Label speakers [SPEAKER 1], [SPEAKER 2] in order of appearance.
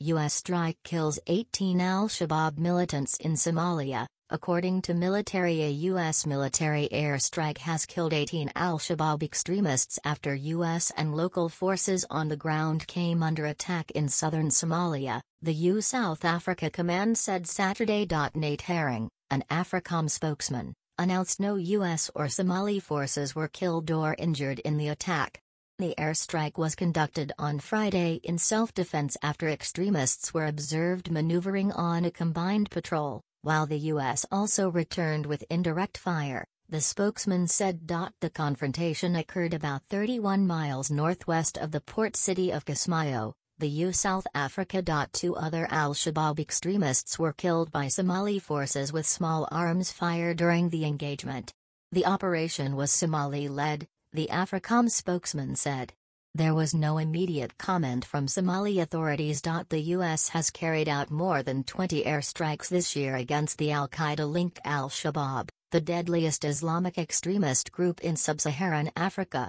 [SPEAKER 1] U.S. strike kills 18 al-Shabaab militants in Somalia. According to military a U.S. military airstrike has killed 18 al-Shabaab extremists after U.S. and local forces on the ground came under attack in southern Somalia, the U.S. Africa Command said Saturday. Nate Herring, an AFRICOM spokesman, announced no U.S. or Somali forces were killed or injured in the attack. The airstrike was conducted on Friday in self-defense after extremists were observed maneuvering on a combined patrol, while the U.S. also returned with indirect fire, the spokesman said. The confrontation occurred about 31 miles northwest of the port city of Kismayo, the U.S. Africa. Two other al-Shabaab extremists were killed by Somali forces with small arms fire during the engagement. The operation was Somali-led, the AFRICOM spokesman said. There was no immediate comment from Somali authorities. The U.S. has carried out more than 20 airstrikes this year against the Al Qaeda linked Al Shabaab, the deadliest Islamic extremist group in sub Saharan Africa.